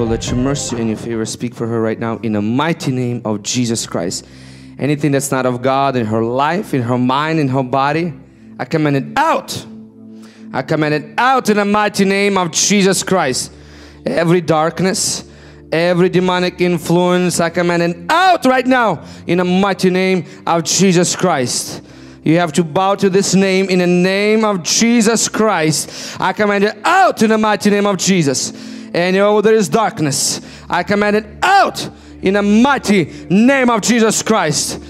Lord, let your mercy and your favor speak for her right now in the mighty name of Jesus Christ. Anything that's not of God in her life, in her mind, in her body, I command it out. I command it out in the mighty name of Jesus Christ. Every darkness, every demonic influence, I command it out right now in the mighty name of Jesus Christ. You have to bow to this name in the name of Jesus Christ. I command it out in the mighty name of Jesus. And oh, there is darkness. I command it out in the mighty name of Jesus Christ.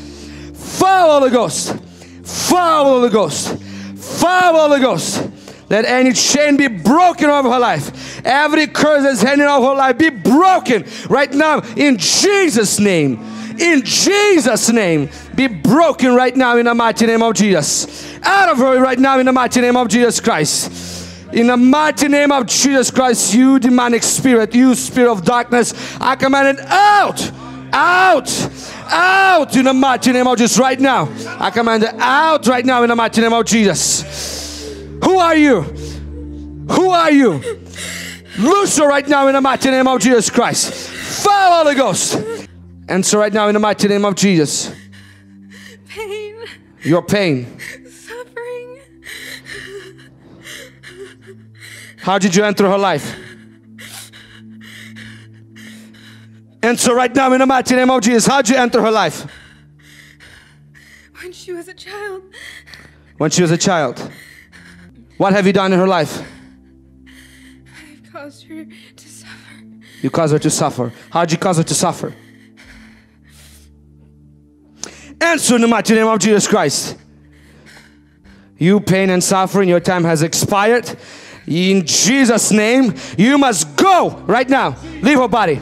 Fire, Holy Ghost. Fire, Holy Ghost. Fire, Holy Ghost. Let any chain be broken over her life. Every curse that's hanging over her life be broken right now in Jesus' name. In Jesus' name, be broken right now in the mighty name of Jesus. Out of her right now in the mighty name of Jesus Christ. In the mighty name of Jesus Christ, you demonic spirit, you spirit of darkness, I command it out, out, out in the mighty name of Jesus right now. I command it out right now in the mighty name of Jesus. Who are you? Who are you? Loose her right now in the mighty name of Jesus Christ. Fire, Holy Ghost. Answer right now in the mighty name of Jesus. Pain, Your pain. suffering. How did you enter her life? Answer right now in the mighty name of Jesus. How did you enter her life? When she was a child, When she was a child. What have you done in her life? I've caused her to suffer. You caused her to suffer. How did you cause her to suffer? Answer in the mighty name of Jesus Christ. You pain and suffering, your time has expired. In Jesus' name, you must go right now. Leave her body.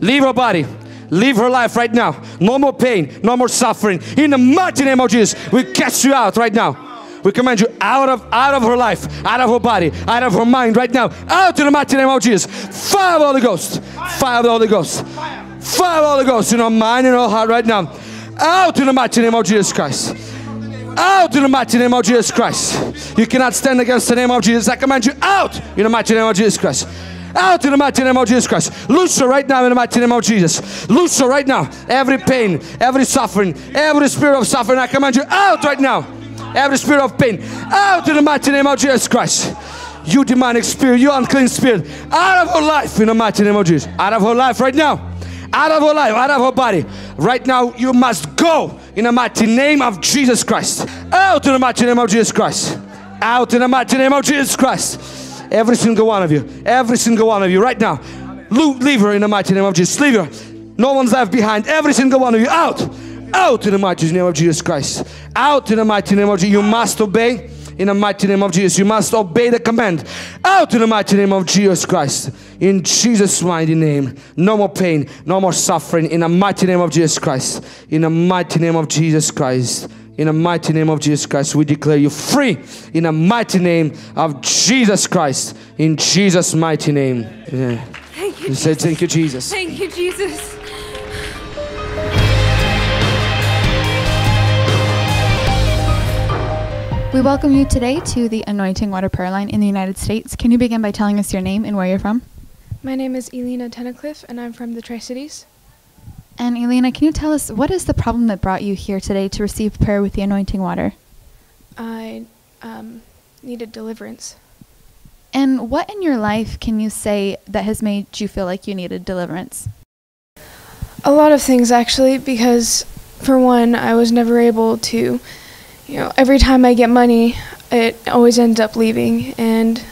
Leave her body. Leave her life right now. No more pain, no more suffering. In the mighty name of Jesus, we cast you out right now. We command you out of out of her life, out of her body, out of her mind right now. Out in the mighty name of Jesus. Fire of the Holy Ghost. Fire of the Holy Ghost. Fire of the Holy Ghost in our mind and our heart right now. Out in the mighty name of Jesus Christ. Out in the mighty name of Jesus Christ. You cannot stand against the name of Jesus. I command you out in the mighty name of Jesus Christ. Out in the mighty name of Jesus Christ. Loose her right now in the mighty name of Jesus. Loose her right now. Every pain, every suffering, every spirit of suffering, I command you out right now. Every spirit of pain, out in the mighty name of Jesus Christ. You demonic spirit, you unclean spirit, out of her life in the mighty name of Jesus. Out of her life right now. Out of her life, out of her body. Right now, you must go in the mighty name of Jesus Christ. Out in the mighty name of Jesus Christ. Out in the mighty name of Jesus Christ. Every single one of you, every single one of you, right now, leave her in the mighty name of Jesus. Leave her. No one's left behind. Every single one of you, out. Out in the mighty name of Jesus Christ. Out in the mighty name of Jesus. You must obey in the mighty name of Jesus. You must obey the command. Out in the mighty name of Jesus Christ. In Jesus' mighty name. No more pain, no more suffering. In the mighty name of Jesus Christ. In the mighty name of Jesus Christ. In the mighty name of Jesus Christ, we declare you free. In the mighty name of Jesus Christ. In Jesus' mighty name. Yeah. Thank you. We say thank you, Jesus. Thank you, Jesus. We welcome you today to the Anointing Water Prayer Line in the United States. Can you begin by telling us your name and where you're from? My name is Elena Tennicliffe, and I'm from the Tri Cities. And Elena, can you tell us what is the problem that brought you here today to receive prayer with the anointing water? I um, needed deliverance. And what in your life can you say that has made you feel like you needed deliverance? A lot of things, actually, because for one, I was never able to, you know, every time I get money, it always ends up leaving, and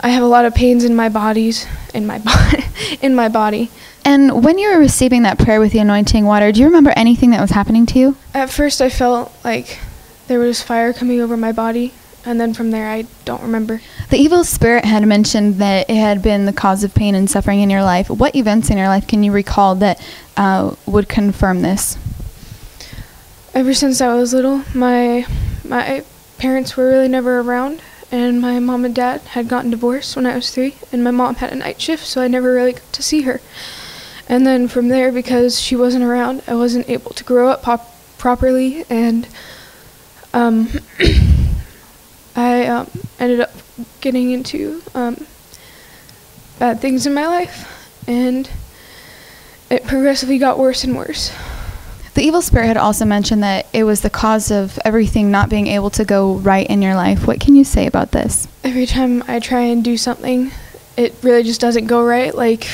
I have a lot of pains in my bodies, in my body, in my body. And when you were receiving that prayer with the anointing water, do you remember anything that was happening to you? At first, I felt like there was fire coming over my body, and then from there, I don't remember. The evil spirit had mentioned that it had been the cause of pain and suffering in your life. What events in your life can you recall that uh, would confirm this? Ever since I was little, my my parents were really never around, and my mom and dad had gotten divorced when I was three, and my mom had a night shift, so I never really got to see her. And then from there, because she wasn't around, I wasn't able to grow up pop- properly, and um, I um, ended up getting into um, bad things in my life, and it progressively got worse and worse. The evil spirit had also mentioned that it was the cause of everything not being able to go right in your life. What can you say about this? Every time I try and do something, it really just doesn't go right. Like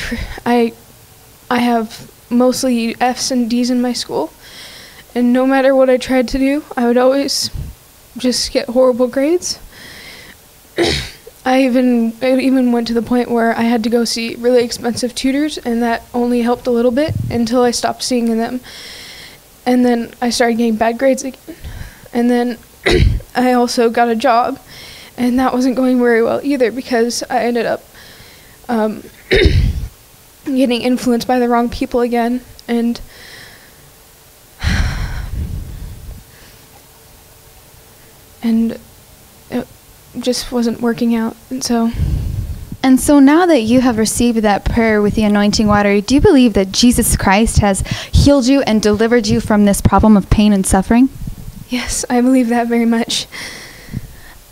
I I have mostly F's and D's in my school, and no matter what I tried to do, I would always just get horrible grades. I even it even went to the point where I had to go see really expensive tutors, and that only helped a little bit until I stopped seeing them. And then I started getting bad grades again. And then I also got a job, and that wasn't going very well either because I ended up um, getting influenced by the wrong people again, and and it just wasn't working out. And so And so now that you have received that prayer with the anointing water, do you believe that Jesus Christ has healed you and delivered you from this problem of pain and suffering? yes, I believe that very much.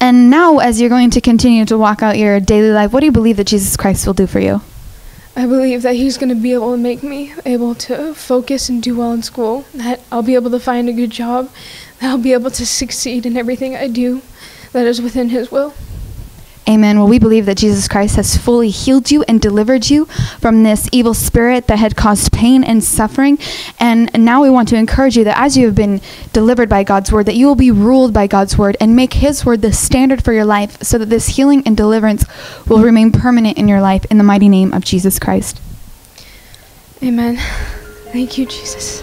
And now, as you're going to continue to walk out your daily life, what do you believe that Jesus Christ will do for you? I believe that he's going to be able to make me able to focus and do well in school. That I'll be able to find a good job. That I'll be able to succeed in everything I do that is within his will. Amen. Well, we believe that Jesus Christ has fully healed you and delivered you from this evil spirit that had caused pain and suffering. And now we want to encourage you that as you have been delivered by God's word, that you will be ruled by God's word and make his word the standard for your life so that this healing and deliverance will remain permanent in your life in the mighty name of Jesus Christ. Amen. Thank you, Jesus.